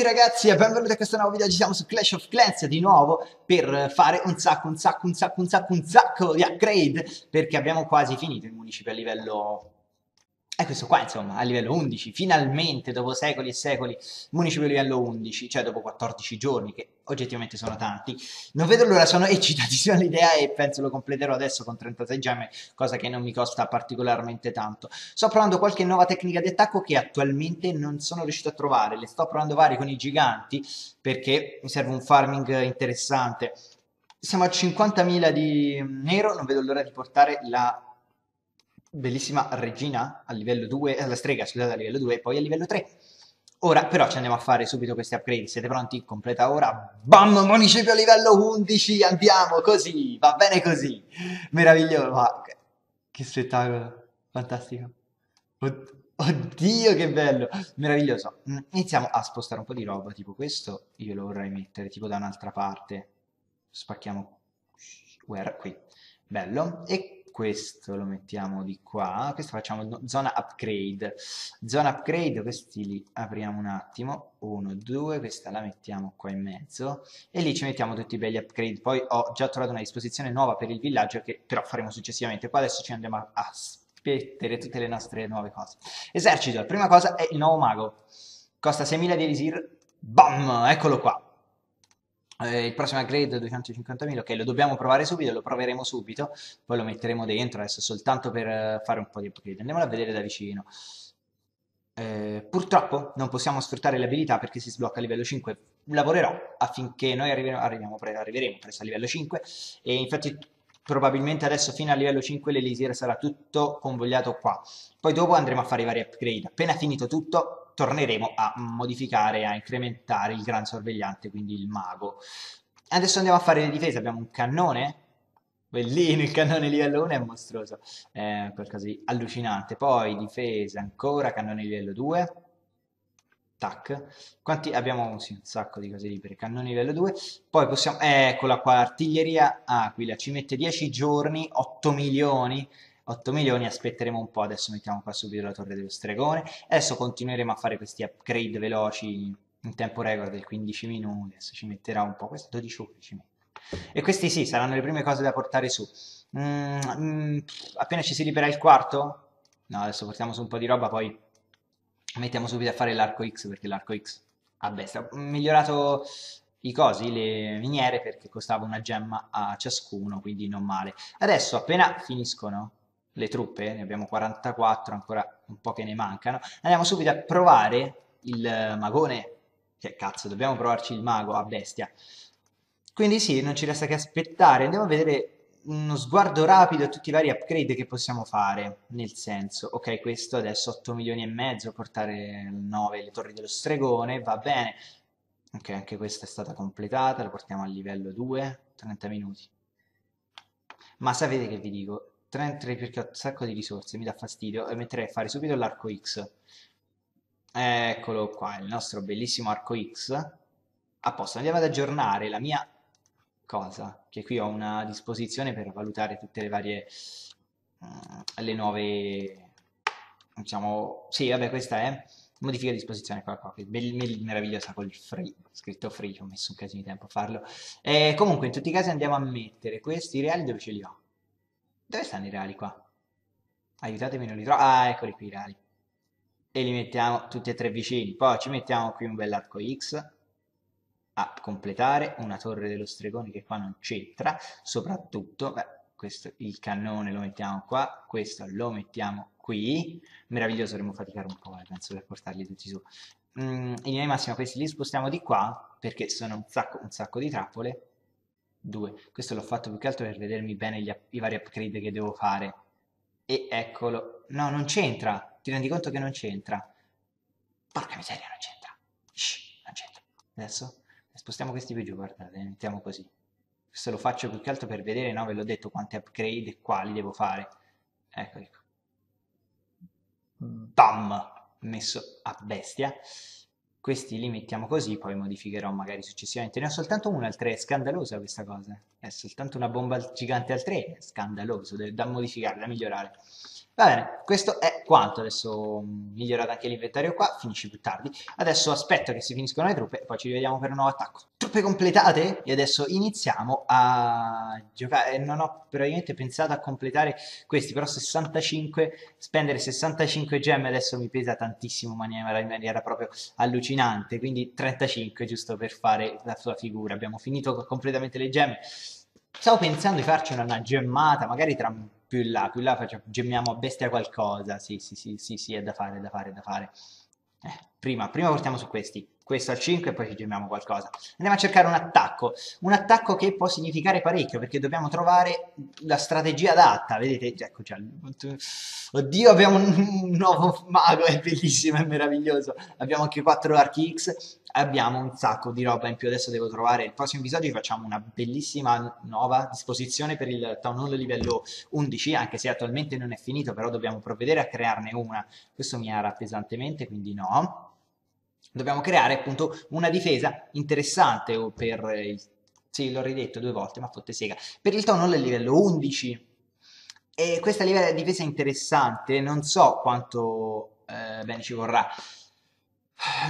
tutti ragazzi e benvenuti a questo nuovo video, ci siamo su Clash of Clans di nuovo per fare un sacco, un sacco, un sacco, un sacco, un sacco di upgrade perché abbiamo quasi finito il municipio a livello è questo qua, insomma, a livello 11, finalmente, dopo secoli e secoli, municipio livello 11, cioè dopo 14 giorni, che oggettivamente sono tanti. Non vedo l'ora, sono eccitatissimo all'idea e penso lo completerò adesso con 36 gemme, cosa che non mi costa particolarmente tanto. Sto provando qualche nuova tecnica di attacco che attualmente non sono riuscito a trovare, le sto provando varie con i giganti, perché mi serve un farming interessante. Siamo a 50.000 di nero, non vedo l'ora di portare la bellissima regina a livello 2, eh, la strega scusate a livello 2 e poi a livello 3. Ora però ci andiamo a fare subito questi upgrade, siete pronti? Completa ora, bam, municipio a livello 11, andiamo così, va bene così, meraviglioso, ma che spettacolo, fantastico, oddio che bello, meraviglioso. Mm, iniziamo a spostare un po' di roba, tipo questo io lo vorrei mettere tipo da un'altra parte, spacchiamo, where, qui, bello, e questo lo mettiamo di qua, questo facciamo zona upgrade, zona upgrade, questi li apriamo un attimo, uno, due, questa la mettiamo qua in mezzo. E lì ci mettiamo tutti i belli upgrade, poi ho già trovato una disposizione nuova per il villaggio che però faremo successivamente, qua adesso ci andiamo a, a spettere tutte le nostre nuove cose. Esercito, la prima cosa è il nuovo mago, costa 6.000 di elisir, bam, eccolo qua, eh, il prossimo upgrade 250.000, ok, lo dobbiamo provare subito, lo proveremo subito, poi lo metteremo dentro, adesso soltanto per eh, fare un po' di upgrade. Andiamolo a vedere da vicino. Eh, purtroppo non possiamo sfruttare le abilità perché si sblocca a livello 5. Lavorerò affinché noi arriveremo, arriveremo, arriveremo presto a livello 5 e infatti probabilmente adesso fino a livello 5 l'Elisir sarà tutto convogliato qua. Poi dopo andremo a fare i vari upgrade. Appena finito tutto torneremo a modificare, a incrementare il gran sorvegliante, quindi il mago. Adesso andiamo a fare le difese, abbiamo un cannone, bellino, il cannone livello 1 è mostruoso, è qualcosa di allucinante. Poi difese ancora, cannone livello 2, tac. Quanti abbiamo? Sì, un sacco di cose libere. Cannone livello 2. Poi possiamo. Eccola qua, artiglieria aquila. Ci mette 10 giorni, 8 milioni. 8 milioni, aspetteremo un po', adesso mettiamo qua subito la torre dello stregone, adesso continueremo a fare questi upgrade veloci in tempo record del 15 minuti, adesso ci metterà un po', questo 12 ore ci mette. E questi sì, saranno le prime cose da portare su. Mm, mm, appena ci si libera il quarto, no, adesso portiamo su un po' di roba, poi mettiamo subito a fare l'arco X, perché l'arco X a bestia. Migliorato i cosi, le miniere, perché costava una gemma a ciascuno, quindi non male. Adesso, appena finiscono le truppe, ne abbiamo 44, ancora un po' che ne mancano, andiamo subito a provare il magone, che cazzo, dobbiamo provarci il mago a bestia. Quindi sì, non ci resta che aspettare, andiamo a vedere uno sguardo rapido a tutti i vari upgrade che possiamo fare, nel senso, ok, questo adesso 8 milioni e mezzo, portare 9 le torri dello stregone, va bene, ok, anche questa è stata completata, la portiamo a livello 2, 30 minuti. Ma sapete che vi dico, 33 perché ho un sacco di risorse, mi dà fastidio, e metterei a fare subito l'arco X. Eccolo qua, il nostro bellissimo arco X. A posto, andiamo ad aggiornare la mia cosa, che qui ho una disposizione per valutare tutte le varie, uh, le nuove, diciamo, sì, vabbè, questa è modifica di disposizione qua, qua, meravigliosa col free, scritto free, ho messo un casino di tempo a farlo. E comunque, in tutti i casi andiamo a mettere questi reali dove ce li ho? Dove stanno i reali qua? Aiutatemi, non li trovo. Ah, eccoli qui i reali. E li mettiamo tutti e tre vicini. Poi ci mettiamo qui un bell'arco X a completare una torre dello stregone che qua non c'entra. Soprattutto, beh, questo, il cannone lo mettiamo qua, questo lo mettiamo qui. Meraviglioso, dovremmo faticare un po', eh, penso, per portarli tutti su. Mm, in linea massima questi li spostiamo di qua perché sono un sacco, un sacco di trappole 2. Questo l'ho fatto più che altro per vedermi bene gli, i vari upgrade che devo fare. E eccolo. No, non c'entra. Ti rendi conto che non c'entra? Porca miseria, non c'entra. Shh, non c'entra. Adesso spostiamo questi più giù, guardate, mettiamo così. Questo lo faccio più che altro per vedere, no, ve l'ho detto, quanti upgrade e quali devo fare. Ecco, ecco. Bam! Messo a bestia questi li mettiamo così, poi modificherò magari successivamente. Ne ho soltanto uno al 3, è scandalosa questa cosa. È soltanto una bomba gigante al 3, è scandaloso, da modificare, da migliorare. Va bene, questo è quanto. Adesso mm, migliorato anche l'inventario qua, finisci più tardi. Adesso aspetto che si finiscono le truppe e poi ci rivediamo per un nuovo attacco. Truppe completate e adesso iniziamo a giocare. Non ho praticamente pensato a completare questi, però 65, spendere 65 gemme adesso mi pesa tantissimo in maniera proprio allucinante, quindi 35 giusto per fare la sua figura. Abbiamo finito completamente le gemme. Stavo pensando di farci una gemmata, magari tra più in là, più in là facciamo, gemmiamo a bestia qualcosa, sì, sì, sì, sì, sì, è da fare, è da fare, è da fare. Eh, prima, prima portiamo su questi, questo al 5 e poi ci gemmiamo qualcosa. Andiamo a cercare un attacco, un attacco che può significare parecchio, perché dobbiamo trovare la strategia adatta, vedete, ecco già, oddio abbiamo un nuovo mago, è bellissimo, è meraviglioso, abbiamo anche 4 archi X, abbiamo un sacco di roba in più, adesso devo trovare, il prossimo episodio facciamo una bellissima nuova disposizione per il Town Hall livello 11, anche se attualmente non è finito, però dobbiamo provvedere a crearne una, questo mi ara pesantemente, quindi no. Dobbiamo creare appunto una difesa interessante per il... Sì, l'ho ridetto due volte, ma fotte sega. Per il Town Hall livello 11. E questa difesa interessante, non so quanto eh, bene ci vorrà,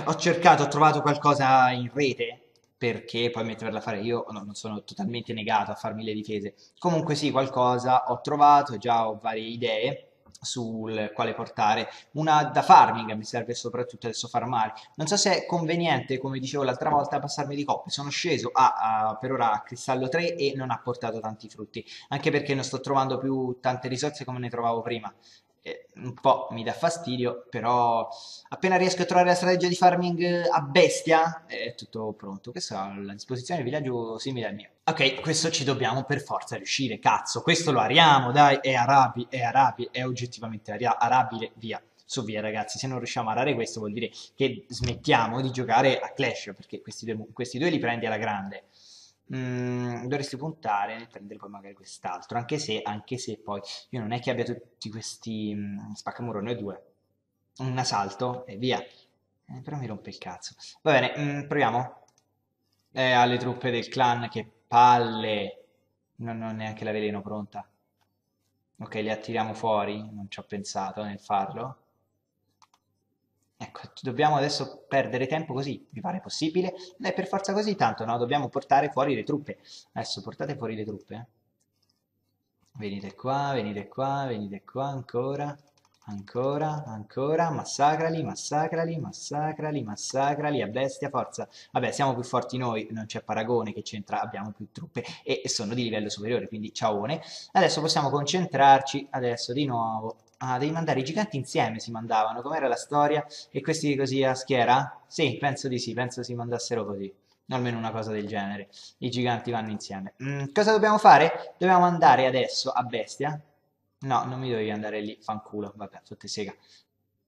ho cercato, ho trovato qualcosa in rete perché poi metterla a fare io no, non sono totalmente negato a farmi le difese. Comunque sì, qualcosa ho trovato, già ho varie idee sul quale portare. Una da farming mi serve soprattutto adesso farmare. Non so se è conveniente, come dicevo l'altra volta, passarmi di coppe. Sono sceso a, a, per ora a cristallo 3 e non ha portato tanti frutti, anche perché non sto trovando più tante risorse come ne trovavo prima un po' mi dà fastidio, però appena riesco a trovare la strategia di farming a bestia è tutto pronto. Questa è la disposizione del villaggio simile al mio. Ok, questo ci dobbiamo per forza riuscire, cazzo, questo lo ariamo, dai, è arabi, è arabi, è oggettivamente arabile, via. Su via ragazzi, se non riusciamo a arare questo vuol dire che smettiamo di giocare a Clash, perché questi due, questi due li prendi alla grande mm, dovresti puntare nel prendere poi magari quest'altro, anche se, anche se poi io non è che abbia tutti questi mm, spaccamuro, noi due, un assalto e via. Eh, però mi rompe il cazzo. Va bene, mm, proviamo. Eh, alle truppe del clan, che palle. Non ho neanche la veleno pronta. Ok, li attiriamo fuori, non ci ho pensato nel farlo. Dobbiamo adesso perdere tempo così, mi pare possibile? È per forza così, tanto no, dobbiamo portare fuori le truppe. Adesso portate fuori le truppe. Venite qua, venite qua, venite qua, ancora, ancora, ancora, massacrali, massacrali, massacrali, massacrali, a bestia, forza. Vabbè, siamo più forti noi, non c'è paragone che c'entra, abbiamo più truppe e sono di livello superiore, quindi ciaone. Adesso possiamo concentrarci, adesso di nuovo, Ah, devi mandare i giganti insieme, si mandavano, com'era la storia? E questi così a schiera? Sì, penso di sì, penso si mandassero così. Almeno una cosa del genere. I giganti vanno insieme. Mm, cosa dobbiamo fare? Dobbiamo andare adesso a bestia. No, non mi dovevi andare lì, fanculo. Vabbè, fotte sega.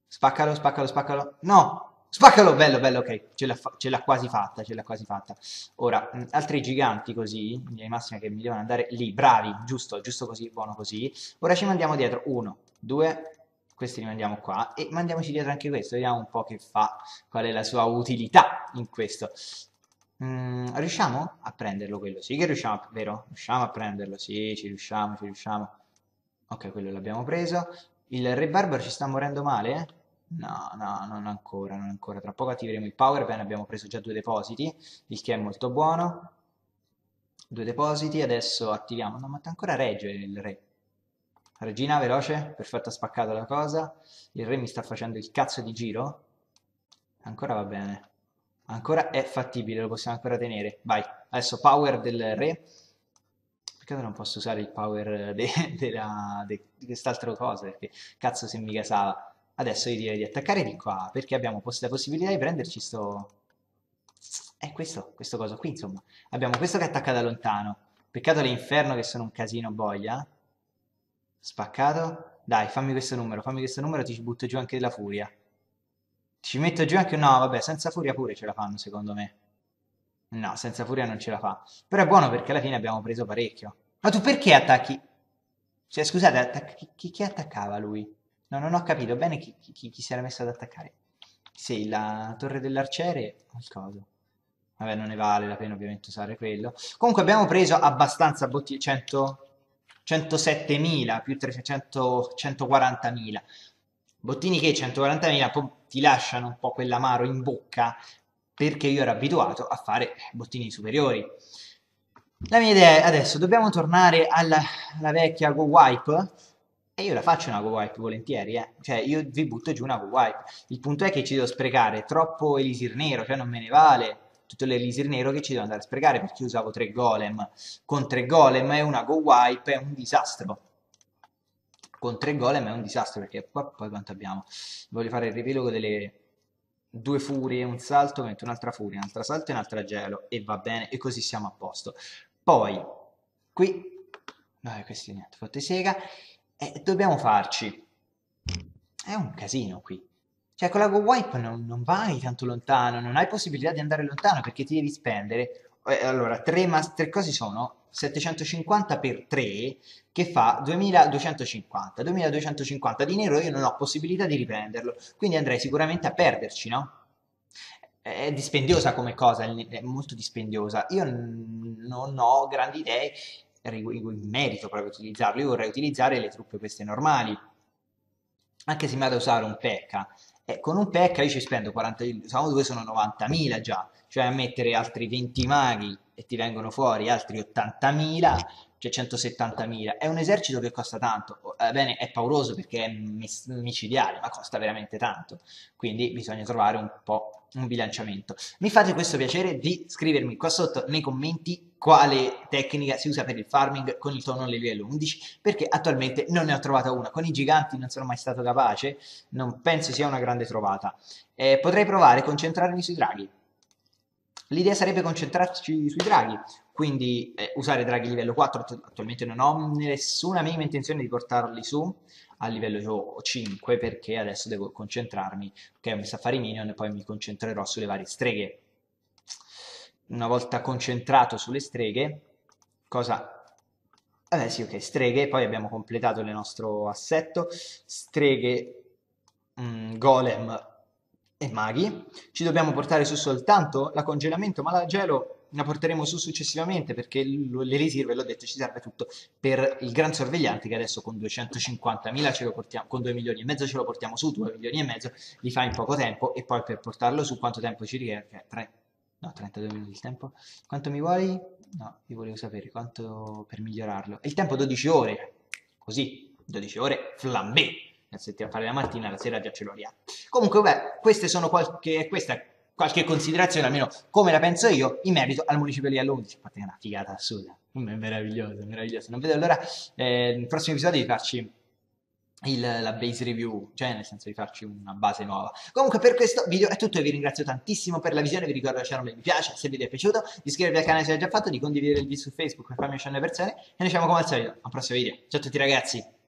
Spaccalo, spaccalo, spaccalo. No! Spaccalo, bello, bello, ok, ce l'ha quasi fatta, ce l'ha quasi fatta. Ora, mh, altri giganti così, in linea massima che mi devono andare lì, bravi, giusto, giusto così, buono così. Ora ci mandiamo dietro, uno, due, questi li mandiamo qua e mandiamoci dietro anche questo, vediamo un po' che fa, qual è la sua utilità in questo. Mm, riusciamo a prenderlo quello? Sì che riusciamo, vero? Riusciamo a prenderlo, sì, ci riusciamo, ci riusciamo. Ok, quello l'abbiamo preso. Il re barbaro ci sta morendo male? No, no, non ancora, non ancora. Tra poco attiveremo il power pen, abbiamo preso già due depositi, il che è molto buono. Due depositi, adesso attiviamo... No, ma ancora regge il re. Regina, veloce, perfetto, ha spaccato la cosa. Il re mi sta facendo il cazzo di giro. Ancora va bene. Ancora è fattibile, lo possiamo ancora tenere. Vai, adesso power del re. Peccato non posso usare il power de, de de, di quest'altra cosa, perché cazzo se mi casava. Adesso io direi di attaccare di qua, perché abbiamo poss la possibilità di prenderci sto... È questo, questo coso qui, insomma. Abbiamo questo che attacca da lontano. Peccato l'inferno che sono un casino boia. Spaccato. Dai, fammi questo numero, fammi questo numero, ti butto giù anche della furia. Ci metto giù anche... No, vabbè, senza furia pure ce la fanno, secondo me. No, senza furia non ce la fa. Però è buono perché alla fine abbiamo preso parecchio. Ma tu perché attacchi? Cioè, scusate, attac chi, chi attaccava lui? No, non ho capito bene chi, chi, chi si era messo ad attaccare. Sì, la torre dell'arciere coso. Vabbè, non ne vale la pena ovviamente usare quello. Comunque abbiamo preso abbastanza bottiglie, 100... 107.000 più 300, 140.000. Bottini che 140.000 ti lasciano un po' quell'amaro in bocca perché io ero abituato a fare bottini superiori. La mia idea è adesso dobbiamo tornare alla, alla vecchia Go Wipe e io la faccio una Go Wipe volentieri, eh. cioè io vi butto giù una Go Wipe. Il punto è che ci devo sprecare troppo elisir nero, cioè non me ne vale tutto l'elisir nero che ci devo andare a sprecare perché usavo tre golem. Con tre golem e una Go Wipe è un disastro. Con tre golem è un disastro perché qua poi quanto abbiamo? Voglio fare il riepilogo delle due furie, un salto, metto un'altra furia, un'altra salto e un'altra gelo e va bene e così siamo a posto. Poi qui, no, questi niente, fotte sega e dobbiamo farci. È un casino qui. Cioè con la Go Wipe non, non, vai tanto lontano, non hai possibilità di andare lontano perché ti devi spendere. Eh, allora, tre, tre cose sono 750 per 3 che fa 2250. 2250 di nero io non ho possibilità di riprenderlo, quindi andrei sicuramente a perderci, no? È dispendiosa come cosa, è molto dispendiosa. Io non ho grandi idee in merito proprio a utilizzarlo. Io vorrei utilizzare le truppe queste normali. Anche se mi vado a usare un pecca. Eh, con un pecca io ci spendo 40, diciamo due sono 90.000 già, cioè a mettere altri 20 maghi e ti vengono fuori altri 80.000, cioè 170.000. È un esercito che costa tanto, eh, bene, è pauroso perché è micidiale, ma costa veramente tanto, quindi bisogna trovare un po' un bilanciamento. Mi fate questo piacere di scrivermi qua sotto nei commenti quale tecnica si usa per il farming con il tono livello 11 perché attualmente non ne ho trovata una. Con i giganti non sono mai stato capace non penso sia una grande trovata. Eh, potrei provare a concentrarmi sui draghi. L'idea sarebbe concentrarci sui draghi quindi eh, usare draghi livello 4 attualmente non ho nessuna minima intenzione di portarli su a livello 5 perché adesso devo concentrarmi ok ho messo a fare i minion e poi mi concentrerò sulle varie streghe. Una volta concentrato sulle streghe, cosa... Vabbè sì, ok, streghe, poi abbiamo completato il nostro assetto, streghe, mh, mm, golem e maghi. Ci dobbiamo portare su soltanto la congelamento, ma la gelo la porteremo su successivamente perché l'elisir, ve l'ho detto, ci serve tutto per il gran sorvegliante che adesso con 250.000 ce lo portiamo, con 2 milioni e mezzo ce lo portiamo su, 2 milioni e mezzo li fa in poco tempo e poi per portarlo su quanto tempo ci richiede? 3, No, 32 minuti il tempo. Quanto mi vuoi? No, io volevo sapere quanto per migliorarlo. Il tempo 12 ore. Così, 12 ore flambé. Se ti fare la mattina, la sera già ce lo abbiamo. Comunque, beh, queste sono qualche, questa qualche considerazione, almeno come la penso io, in merito al municipio di Allundi. A parte è una figata assurda. È meraviglioso, meraviglioso. Non vedo allora eh, nel prossimo episodio di farci il, la base review, cioè nel senso di farci una base nuova. Comunque per questo video è tutto vi ringrazio tantissimo per la visione, vi ricordo di lasciare un bel mi piace se il video è piaciuto, di iscrivervi al canale se l'avete già fatto, di condividere il video su Facebook per farmi uscire le persone e noi ci vediamo come al solito a un prossimo video. Ciao a tutti ragazzi!